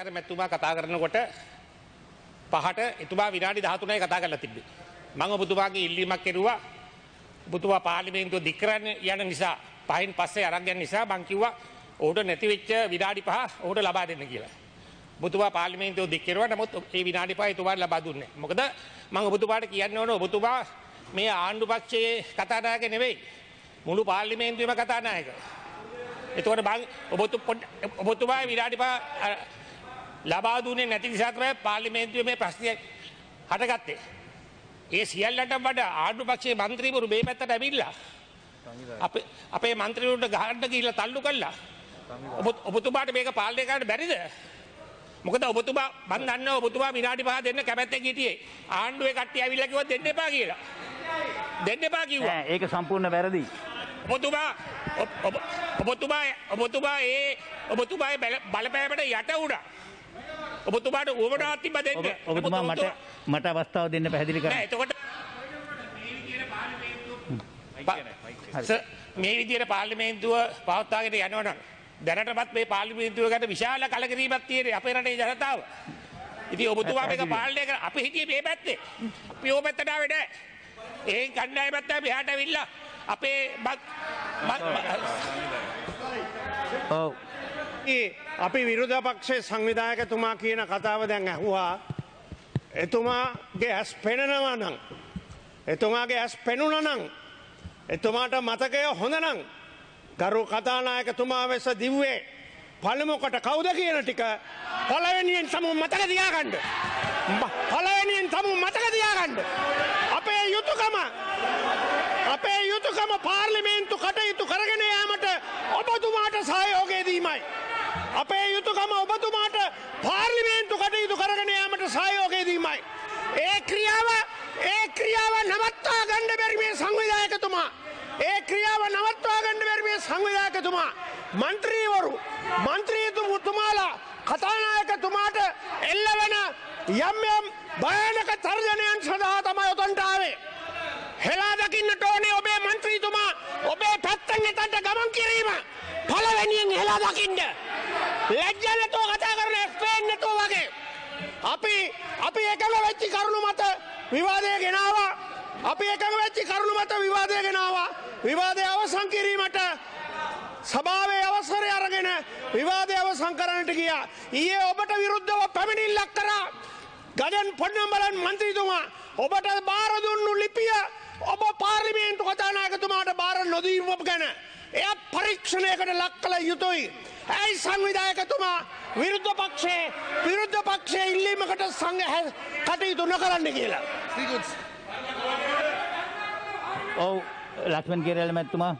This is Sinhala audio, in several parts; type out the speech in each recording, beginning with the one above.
නායකර මැතිතුමා කතා කරනකොට පහට එතුමා විනාඩි 13යි කතා කරලා තිබ්බේ. මම ඔබතුමාගේ ඉල්ලීමක් කෙරුවා ඔබතුමා පාර්ලිමේන්තුව දික් කරන්න යන නිසා පහෙන් පස්සේ අරන් යන නිසා මං කිව්වා ඔහුට නැති වෙච්ච විනාඩි පහ ඔහුට ලබා දෙන්න කියලා. ඔබතුමා පාර්ලිමේන්තුව දික් කෙරුවා නමුත් ඒ විනාඩි පහ එතුමාට ලබා දුන්නේ නැහැ. මොකද මම ඔබතුමාට කියන්න ඕන ඔබතුමා මේ ආණ්ඩු පක්ෂයේ කතානායක නෙවෙයි. මුළු පාර්ලිමේන්තුවේම කතානායක. එතකොට බං ඔබතු ඔබතුමා විනාඩි පහ ලබා දුන්නේ නැති නිසා තමයි පාර්ලිමේන්තුවේ මේ ප්‍රශ්නය හටගත්තේ. ඒ සියල්ලට වඩා ආණ්ඩුපක්ෂයේ മന്ത്രിවරු මේ පැත්තට ඇවිල්ලා අපේ අපේ മന്ത്രിවරුන්ට ගහන්න ගිහිල්ලා තල්ලු කළා. ඔබතුමාට මේක පාලනය කරන්න බැරිද? මොකද ඔබතුමා මන් දන්නවා ඔබතුමා විනාඩි 5 දෙන්න කැමැත්තෙන් හිටියේ. ආණ්ඩුවේ කට්ටිය ඇවිල්ලා කිව්වා දෙන්න එපා කියලා. දෙන්න එපා කිව්වා. ඒක සම්පූර්ණ වැරදි. ඔබතුමා ඔබතුමා ඔබතුමා ඒ ඔබතුමාගේ බලපෑමට යට වුණා. ඔබතුමාට උවමනාවක් තිබ්බ දෙන්න. ඔබ- ඔබතුමා මට මට අවස්ථාව දෙන්න පැහැදිලි නෑ කරන්න. එතකොට ස- මේ විදියට පාර්ලිමේන්තුව පවත්වාගෙන යනවනම් දැනටමත් මේ පාර්ලිමේන්තුව ගැන විශාල කලකිරීමක් තියෙන අපේ රටේ ජනතාව. ඉතින් ඔබතුමා මේක පාලනය කර අපි හිටියේ මේ පැත්තේ. අපි ඕ පැත්තට ආවේ නෑ. එහෙන් කණ්ඩායමත් ආවේ මෙහාට ඇවිල්ලා අපේ ඔව්. ඒ අපි විරුධ පක්ෂේ සංවිධායකතුමා කියන කතාව දැන් ඇහුවා. එතුමාගේ ඇස් පෙනෙනවා නං එතුමාගේ ඇස් පෙනුන නං එතුමාට මතකය හොඳ නං ගරු කතානායකතුමා වෙස දිව්වේ පළමොකට කවුද කියන ටික පලවෙනියෙන් සමු මතක තියාගණ්ඩ පලවෙනියෙන් සමු මතක තියාගණ්ඩ අපේ යුතුකම අපේ යුතුකම පාර්ලිමේන්තු කටයුතු කරගෙන යාමට ඔබතුමාට සහයෝගය දීමයි. අපේ යුතුකම ඔබතුමාට පාර්ලිමේන්තු කටයුතු කරගෙන යාමට සහයෝගය දීමයි. ඒ ක්‍රියාව ඒ ක්‍රියාව නවත්වා ගණ්ඩ බැරිමේ සංවිධායකතුමා. ඒ ක්‍රියාව නවත්වා ගණ්ඩ බැරිමේ සංවිධායකතුමා. මන්ත්‍රීවරු මන්ත්‍රීතුමුතුමාලා කතානායකතුමාට එල්ලවන යම් යම් භයානක තර්ජනයන් සඳහා තමයි ඔතන්ටාවේ. හෙලා දකින්නට ඕනේ ඔබේ මන්ත්‍රීතුමා ඔබේ පැත්තෙන් එතන්ට ගමන් කිරීම. පළවෙනියෙන් හෙලා දකින්න. ලැජ්ජනතෝ කතා කරන ස්පේන්නතෝ වගේ. අපි අපි එකඟ වෙච්චි කරුණු මත විවාදය ගෙනවා. අපි එකඟ වෙච්චි කරුණු මත විවාදය ගෙනවා. විවාදය අවසන් කිරීමට සභාවේ අවසරය අරගෙන විවාදය අවසන් කරන්නට ගියා. ඊයේ ඔබට විරුද්ධව පැමිණිල්ලක් කරා. ගජන් පොන්නම්බලන් මන්ත්‍රීතුමා ඔබට බාර දුන්නු ලිපිය ඔබ පාර්ලිමේන්තු කතානායකතුමාට බාර නොදීම ගැන එය පරීක්ෂණයකට ලක් කළ යුතුයි. ඇයි සංවිධායකතුමා විරුද්ධ පක්ෂේ විරුද්ධ පක්ෂය ඉල්ලීමකට සංග කටයුතු නොකරන්න කියලා. ඔව් ලක්මන් කෙරේල මැතිතුමා.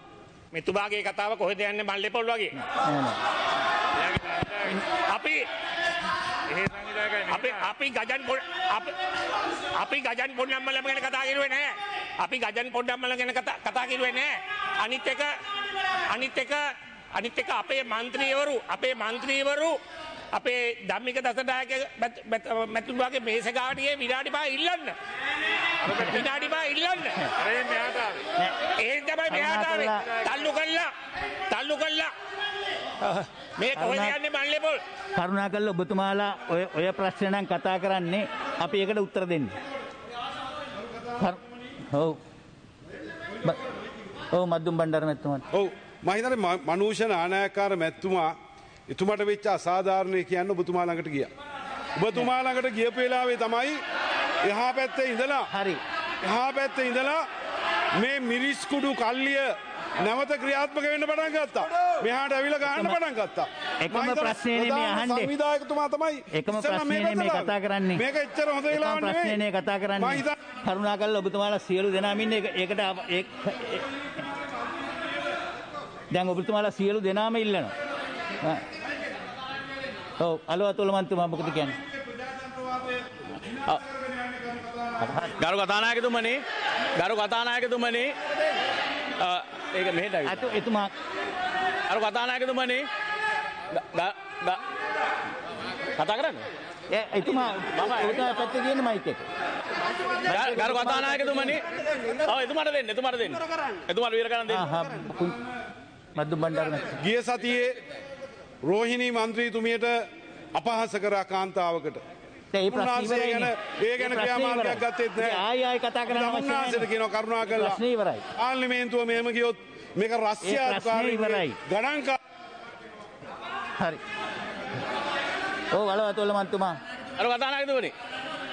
මෙතුමාගේ කතාව කොහෙද යන්නේ මල්ලේ පොල් වගේ. අපි අපි අපි ගජන් පොඩ අපි ගජන් පොඩ්ඩම්මල ගැන කතා කරුවේ නෑ. අපි ගජන් පොඩ්ඩම්මල ගැන කතා කරුවේ නෑ. අනිත් එක අනිත් එක අනිත් එක අපේ മന്ത്രിවරු අපේ മന്ത്രിවරු අපේ ධම්මික දසනායක මැතිතුමාගේ මේසගාවට ගියේ විනාඩි 5 ඉල්ලන්න. විනාඩි 5 ඉල්ලන්න. ඒ මෙහාට ආවේ. ඒ තමයි මෙහාට ආවේ. තල්ලු කළා. තල්ලු කළා. මේ කොහෙද යන්නේ මල්ලේ පොල්? කරුණාකරලා ඔබතුමාලා ඔය ඔය ප්‍රශ්න නම් කතා කරන්නේ අපි ඒකට උත්තර දෙන්න. ඔව්. ඔව් මද්දුම් බණ්ඩාර මැතිතුමා. ඔව් මහිතන මනූෂ නානායකාර මැත්තුමා එතුමට වෙච්ච අසාධාරණය කියන්න ඔබතුමා ළඟට ගිය. ඔබතුමා ළඟට ගියපු වෙලාවේ තමයි එහා පැත්තේ ඉඳලා හරි. එහා පැත්තේ ඉඳලා මේ මිරිස් කුඩු කල්ලිය නැවත ක්‍රියාත්මක වෙන්න පටන් ගත්තා. මෙහාට ඇවිල්ලා ගහන්න පටන් ගත්තා. එකම ප්‍රශ්නේ නෙමෙයි අහන්නේ. සංවිධායකතුමා තමයි එකම ප්‍රශ්නේ නෙමෙයි කතා කරන්නේ. මේක එච්චර හොඳ වෙලාවක් නෙවෙයි. ප්‍රශ්නේ කතා මම කරන්නේ. කරුණාකරලා ඔබතුමාලා සියලු දෙනාම ඉන්නේ ඒක- ඒකට දැන් ඔබතුමාලා සියලු දෙනාම ඉල්ලනවා. ඔව් අලුවතුල මන්තුමා මොකද කියන්නේ? ගරු කතානායකතුමනි ගරු කතානායකතුමනි ඒක මෙහෙට. අතු එතුමා ගරු කතානායකතුමනි කතා කරන්න ඒ එතුමා ඔබතුමා පැත්තේ තියෙන මයික් එක. ගරු කතානායකතුමනි ඔව් එතුමාට දෙන්න එතුමාට දෙන්න එතුමාට විවර කරන්න දෙන්න ආහා මද්දුම් බණ්ඩාර. ගිය සතියේ රෝහිණී මන්ත්‍රීතුමියට අපහස කරා කාන්තාවකට. ඒ ප්‍රශ්න. ගැන ඒ ගැන ක්‍රියාමාර්ගයක් ඉවරයි. ගත්තෙත් නෑ. ඉතින් ආයි ආයි කතා කරන්න අවශ්‍ය නැහැ. කියනවා කරුණා කළා. ප්‍රශ්නේ ඉවරයි. පාර්ලිමේන්තුව මෙහෙම ගියොත් මේක රස්්‍යාකාරී. ගණන්කා හරි. ඕ වලවතුල්ල මන්තුමා. ගරු කතානායකතුමනි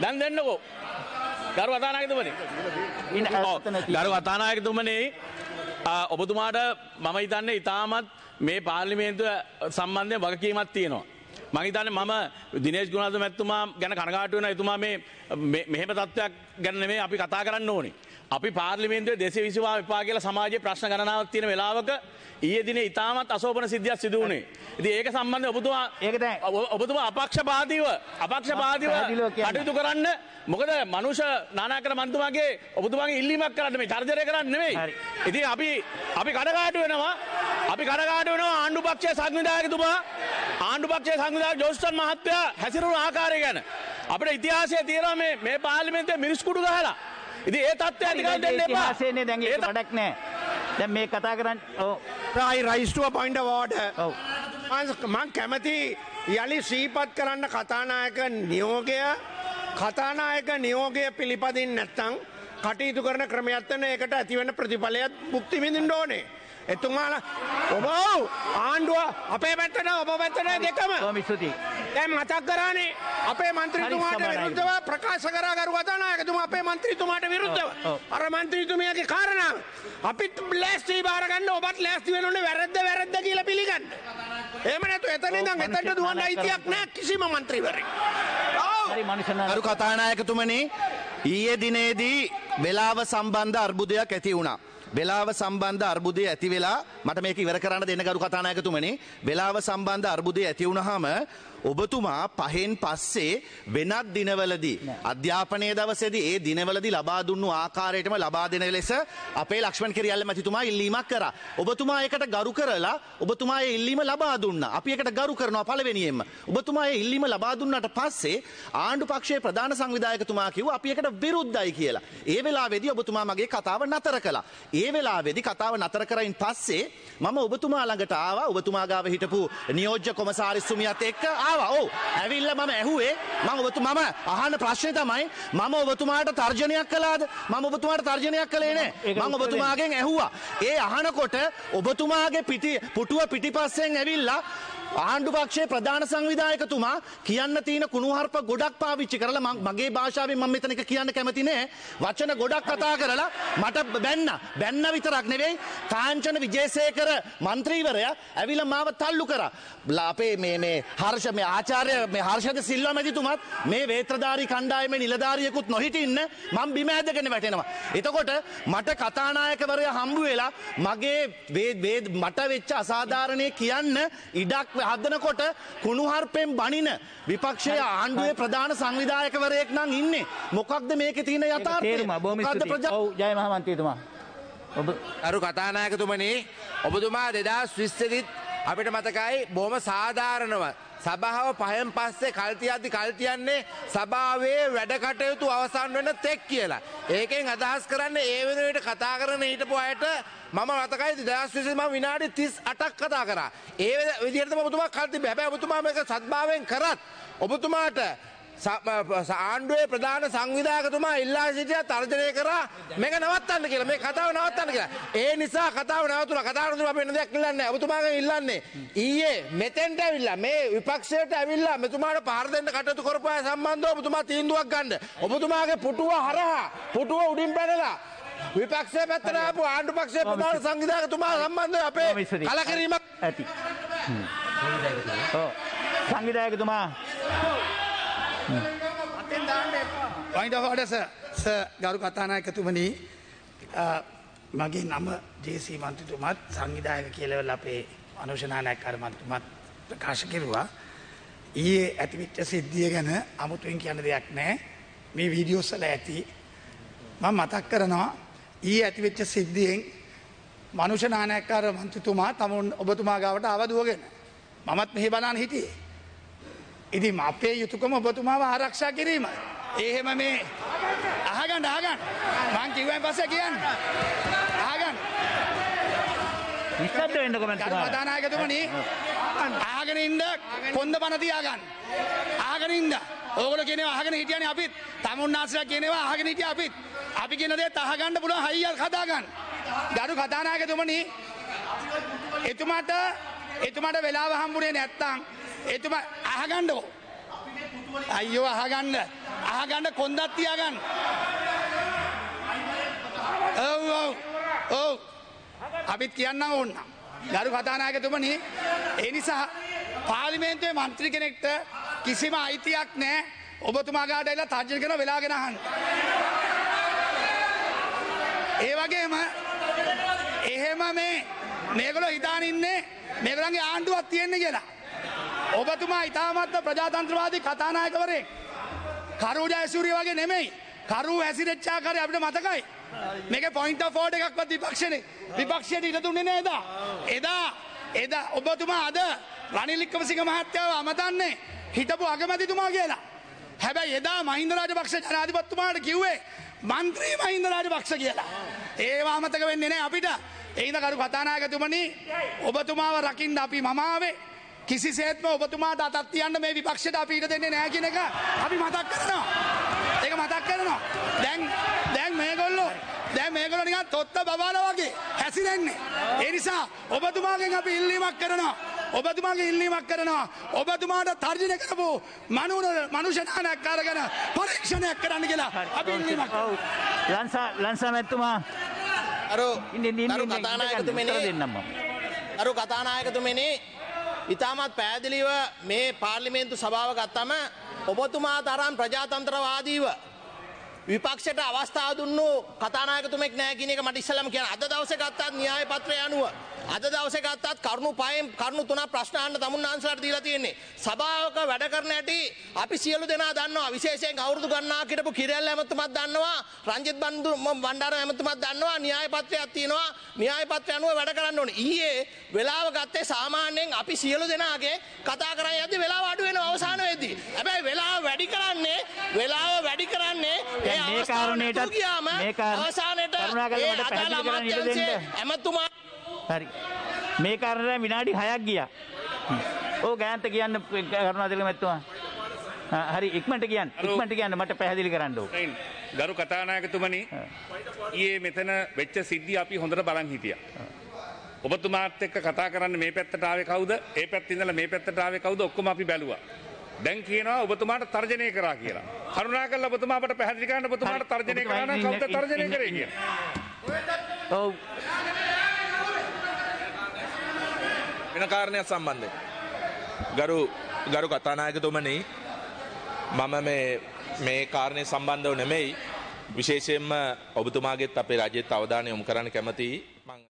දැන් දෙන්නකෝ. අතන තියෙන. ගරු කතානායකතුමනේ ඔබතුමාට මම හිතන්න ඉතාමත් මේ පාර්ලිමේන්තුව සම්බන්ධය වගකීමත් තියෙනවා. මහිතන්න මම දිනේශ ගුණාද මැත්තුමා ගැන කනගාට වන එතුමා මෙහෙම තත්ත්වයක් ගැන මේ අපි කතා කරන්න ඕනේ. අපි පාර්ලිමේන්තුවේ දෙසේ විසිවා විපා කියලා සමාජයේ ප්‍රශ්න ගණනාවක් තියෙන වෙලාවක ඊයේ දිනේ ඉතාමත් අසෝපන සිද්ධියක් සිදු වුණේ. ඉතින් ඒක සම්බන්ධව ඔබතුමා ඒක දැන්- ඔබ- ඔබතුමා අපක්ෂපාතීව අපක්ෂපාතීව. කටයුතු කරන්න මොකද මනුෂ නානාකර මන්තුමාගේ ඔබතුමාගේ ඉල්ලීමක් කරන්න මේ චර්ජරය කරන්න. හරි. ඉතින් අපි අපි කඩකාටු වෙනවා අපි කඩකාටු වෙනවා ආණ්ඩු පක්ෂයේ සංවිධායකතුමා ආණ්ඩු පක්ෂයේ සංවිධායක ජෝස්ටන් මහත්තයා හැසිරුණු ආකාරය ගැන අපිට ඉතිහාසයේ තියෙනවා මේ මේ පාර්ලිමේන්තුවේ මිරිස් කුඩු ගහලා. ඉතින් ඒ තත්ත්වය ඇති කරන්න දෙන්න එපා. ඉතිහාසයනේ දැන් ඒක වැඩක් නෑ. දැන් මේ කතා කරන්න ඔව් I rise to a point of order. ඔව්. මං කැමති යළි සීපත් කරන්න කතානායක නියෝගය කතානායක නියෝගය පිළිපදින් නැත්තං කටයුතු කරන ක්‍රමයත්තන ඒකට ඇතිවන්න ප්‍රතිඵලයත් බුක්තිමිඳින් ඕනේ. එතුමාලා ඔබ ආණ්ඩුව අපේ පැත්තට ඔබ පැත්තට දෙකම බොහොම ස්තුතියි. දැන් මතක් කරානේ අපේ සමානයි. විරුද්ධව ප්‍රකාශ කරා ගරු කතානායකතුමා අපේ මන්ත්‍රීතුමාට විරුද්ධව. අර මන්ත්‍රීතුමියගේ කාරණාව අපිත් ලෑස්ති බාරගන්න ඔබත් ලෑස්ති වෙන ඕනේ වැරද්ද වැරද්ද කියලා පිළිගන්න. එහෙම නැතු එතන ඉඳන් එතනට දුවන්න අයිතියක්. නැහැ කිසිම. ඔව්. හරි මනුෂ්‍යනා අරු කතානායකතුමනි ඊයේ දිනේදී වෙලාව සම්බන්ධ අර්බුදයක් ඇති වුණා. වෙලාව සම්බන්ධ අර්බුදය ඇති වෙලා මට මේක ඉවර කරන්න දෙන්න ගරු කතානායකතුමනි වෙලාව සම්බන්ධ අර්බුදය ඇති වුණාම ඔබතුමා පහෙන් පස්සේ වෙනත් දිනවලදී අධ්‍යාපනය දවසේදී ඒ දිනවලදී ලබා දුන්නු ආකාරයටම ලබා දෙන ලෙස අපේ ලක්ෂ්මන් කිරියල්ල මැතිතුමා ඉල්ලීමක් කරා. ඔබතුමා ඒකට ගරු කරලා ඔබතුමා ඒ ඉල්ලීම ලබා දුන්නා. අපි ඒකට ගරු කරනවා පළවෙනියෙන්ම. ඔබතුමා ඒ ඉල්ලීම ලබා දුන්නාට පස්සේ ආණ්ඩු පක්ෂයේ ප්‍රධාන සංවිධායකතුමා කිව්වා අපි ඒකට විරුද්ධයි කියලා. ඒ වෙලාවේදී ඔබතුමා මගේ කතාව නතර කළා. ඒ වෙලාවේදී කතාව නතර කරයින් පස්සේ මම ඔබතුමා ළඟට ආවා. ඔබතුමා ගාව හිටපු නියෝජ්‍ය කොමසාරිස්තුමියත් එක්ක ආවා. ඔව්. ඇවිල්ලා මම ඇහුවේ මම ඔබතුමා මම අහන ප්‍රශ්නේ තමයි මම ඔබතුමාට තර්ජනයක් කළාද? මම ඔබතුමාට තර්ජනයක් කළේ නෑ. මම. ඔබතුමාගෙන් ඇහුවා. ඒ අහනකොට ඔබතුමාගේ පිටි පුටුව පිටිපස්සෙන් ඇවිල්ලා ආණ්ඩු පක්ෂයේ ප්‍රධාන සංවිධායකතුමා කියන්න තියෙන කුණුහරුප ගොඩක් පාවිච්චි කරලා මං- මගේ භාෂාවෙන් මම මෙතන එක කියන්න කැමති නෑ. වචන ගොඩක් කතා කරලා මට බැන්න. බැන්න විතරක් නෙවෙයි කාංචන විජේසේකර මන්ත්‍රීවරයා ඇවිල්ලා මාව තල්ලු කරා. ලා- අපේ මේ මේ හර්ෂ මේ ආචාර්ය මේ හර්ෂද සිල්වා මැතිතුමත් මේ වේත්‍රධාරී කණ්ඩායමේ නිලධාරියෙකුත් නොහිටින්න මම බිම ඇදගෙන වැටෙනවා. එතකොට මට කතානායකවරයා හම්බු වෙලා මගේ වේ- වේ- මට වෙච්ච අසාධාරණය කියන්න ඉඩක් හදනකොට කුණුහර්පෙන් බනින විපක්ෂය ආණ්ඩුවේ ප්‍රධාන සංවිධායකවරයෙක් නම් ඉන්නේ මොකක්ද මේකේ තියෙන යථාර්ථය මොකක්ද. ප්‍රජා- ඔව් ජය මහමන්ත්‍රීතුමා. ඔබ අරු කතානායකතුමනි ඔබතුමා දෙදස් විස්සදිත් අපිට මතකයි බොහොම සාධාරණව සභාව පහන් පස්සේ කල්තියද්දි කල්තියන්නේ සභාවේ වැඩකටයුතු අවසන් වෙන තෙක් කියලා. ඒකෙන් අදහස් කරන්න ඒ වෙනුවට කතා කරන හිටපු අයට මම මතකයි දස් විසි ම විනාඩි තිස් අටක් කතා කරා. ඒ විදිහට ඔබතුමා කල්ති බැබැ ඔබතුමා මේක සත්භාවයෙන් කරත් ඔබතුමාට ස- ආණ්ඩුවේ ප්‍රධාන සංවිධාකතුමා ඉල්ලා සිටිය තර්ජනය කරා මේක නවත්තන්න කියලා මේ කතාව නවත්තන්න කියලා. ඒ නිසා කතාව නවතුන කතාවතුන අප වෙන දෙයක් ඉල්ලන්නේ ඔබතුමාගෙන් ඉල්ලන්නේ. ඊයේ මෙතෙන්ට ඇවිල්ලා මේ විපක්ෂයට ඇවිල්ලා මෙතුමාට පහර දෙන්න කටයුතු කරපු අය සම්බන්ධව ඔබතුමා තීන්දුවක් ගන්න. ඔබතුමාගේ පුටුව හරහා පුටුව උඩින් පැනලා විපක්ෂය පැත්තට ආපු ආණ්ඩු පක්ෂයේ ප්‍රධාන සංවිධායකතුමා සම්බන්ධව අපේ. කලකිරීමක් ඇති. සංවිධායකතුමා පයින්ට හෝඩස ස ගරු කතානායකතුමනි මගේ නම ජේසී මන්ත්‍රතුමත් සංවිධායක කියලවල අපේ අනුෂනානයක් කරමන්තුමත් ප්‍රකාශ කෙරුවා. ඊයේ ඇතිවිච්ච සිද්ධිය ගැන අමුතුවෙන් කියන්න දෙයක් නෑ. මේ වීඩියෝස්සල ඇති. මං මතක් කරනවා ඊ ඇතිවෙච්ච සිද්ධියෙන් මනුෂනානයක්කාර මන්ත්‍රතුමා තමුන් ඔබතුමා ගාවට අවදුවගෙන මමත් මෙහි බලාන හිටියේ. ඉතින් අපේ යුතුකම ඔබතුමාව ආරක්ෂා කිරීම. ඒහෙම මේ අහගන්න ආගන්න මං කිව්වෙන් පස්සේ කියන්න. ආගන්න. නිස්සද්ද වෙන්න ගරු කොමන්තුමාලා. කතානායකතුමනි ආගෙන ඉන්න කොන්ද පන තියාගන්න. ආගෙන ඉන්න. ඕගොල්ලෝ කියනවා අහගෙන හිටියනේ අපිත්. තමුන්නාසලා කියනවා අහගෙන හිටිය අපිත්. අපි කියන දේ තහගන්න පුළුවන් හයියල් කතා ගන්න. ගරු කතානායකතුමනි එතුමාට එතුමාට වෙලාව හම්බුනේ නැත්තම් එතුමා අහගන්නකෝ. අයියෝ අහගන්න. අහගන්න කොන්දක් තියාගන්න. ඔව් ඔව් ඔව් අපිත් කියන්න ඕන්න. ගරු කතානායකතුමනි ඒ නිසා පාලිමේන්තුවේ මන්ත්‍රී කෙනෙක්ට කිසිම අයිතියක් නෑ ඔබතුමාගාට එලා තර්ජන කර වෙලාගෙනහන්. ඒ වගේම එහෙම මේ මේගොලො හිතාන ඉන්නේ මේගලන්ගේ ආණ්ඩුවත් තියෙන්නේ කියලා. ඔබතුමා ඉතාමත්ම ප්‍රජාතන්ත්‍රවාදී කතානායකවරේ කරු ජයසූරිය වගේ නෙමෙයි කරු ඇසිරච්චා කරය අපිට මතකයි. මේක පොයින්ට ෆෝඩ් එකක්වත් විපක්ෂණේ විපක්ෂයට ඉට දුන්නේ නෑ එදා. එදා එදා ඔබතුමා අද රනිලික්කමසික මහත්‍යාව අමතන්නේ හිටපු අගමැතිතුමා කියලා. හැබැයි එදා මහින්ද රාජපක්ෂ ජනාධිපත්තුමාට කිව්වේ මන්ත්‍රී මහින්ද රාජපක්ෂ කියලා. ඒවා අමතක වෙන්නේ නෑ අපිට එයිද කරු කතානායකතුමනි ඔබතුමාව රකිින්ද අපි මමාවේ කිසිසේත්ම ඔබතුමාට අතත් තියන්න මේ විපක්ෂයට අපිට දෙන්නේ නෑ කියන එක අපි මතක් කරනවා. ඒක මතක් කරනවා. දැන් දැන් මේගොල්ලෝ දැන් මේගොල්ලෝ නිකන් තොත්ත බබාලා වගේ හැසිරෙන්නේ. ඒ නිසා ඔබතුමාගෙන් අපි ඉල්ලීමක් කරනවා. ඔබතුමාගේ ඉල්ලීමක් කරනවා. ඔබතුමාට තර්ජනය කරපු මනුන මනුෂ්‍යනානයක් අරගෙන පරීක්ෂණයක් කරන්න කියලා අපි ඉල්ලීමක්. ලංසා ලංසා මැතිතුමා අරු ඉන්න ඉන්න කතානායකතුමනි දෙන්නම් මම. අරු කතානායකතුමනි ඉතාමත් පැෑදිලිව මේ පාර්ලිමේන්තු සභාව ගත්තම ඔබතුමා තරම් ප්‍රජාතන්ත්‍රවාදීව විපක්ෂයට අවස්ථාව දුන්නු කතානායකතුමෙක් නෑ කියන එක මට ඉස්සලම කියන අද දවස ගත්තත් න්‍යාය පත්‍රය අනුව. අද දවස ගත්තත් කරුණු පයෙන් කරුණු තුන ප්‍රශ්නාන්න තමුන්නාන්සලට දීලා තියෙන්නේ. සභාවක වැඩ කරන ඇති අපි සියලු දෙනා දන්නවා. විශේෂයෙන් අවුරුදු ගන්නා කිරපු කිරැල්ල ඇමතුමත් දන්නවා. රංජිත් බන්දු බණ්ඩාර ඇමතුමත් දන්නවා. න්‍යාය පත්‍රයක් තියෙනවා. න්‍යාය පත්‍රය අනුව වැඩ කරන්න ඕනේ. ඊයේ වෙලාව ගත්තේ සාමාන්‍යයෙන් අපි සියලු දෙනාගේ කතා කරන් යද්දි වෙලාව අඩු වෙනවා අවසාන වෙද්දී හැබැයි වෙලාව වැඩි කරන්නේ වෙලාව වැඩි කරන්නේ ඒ දැන් මේ ගියාම මේ අවසානයේට කරුණාකරලා මට පැහැදිලි කරන්න ඉඩ දෙන්න. ඇමතුමා හරි. මේ කාරණේ විනාඩි 6ක් ගියා. ඕ ගෑන්ත කියන්න කරුණාතිලක මැතිතුමා. ආ, හරි ඉක්මනට කියන්න. ඉක්මනට කියන්න මට පැහැදිලි කරන්න ඕක. රයින්. ගරු කතානායකතුමනි ඊයේ මෙතන වෙච්ච සිද්ධිය අපි හොඳට බලන් හිටිය. ඔබතුමාත් එක්ක කතා කරන්න මේ පැත්තට ආවේ කවුද ඒ පැත්ත ඉඳලා මේ පැත්තට ආවේ කවුද ඔක්කොම අපි බැලුවා. දැන් කියනවා ඔබතුමාට තර්ජනය කරා කියලා. කරුණාකරලා ඔබතුමා අපට පැහැදිලි කරන්න ඔබතුමාට. තර්ජනය කරා නම් කවුද තර්ජනය කරේ කියලා. ඔව්. වෙන කාරණයක් සම්බන්ධය. ගරු ගරු කතානායකතුමනි මම මේ මේ කාරණය සම්බන්ධව නෙමෙයි විශේෂයෙන්ම ඔබතුමාගෙත් අපේ රජෙත් අවධානය යොමු කරන්න කැමතියි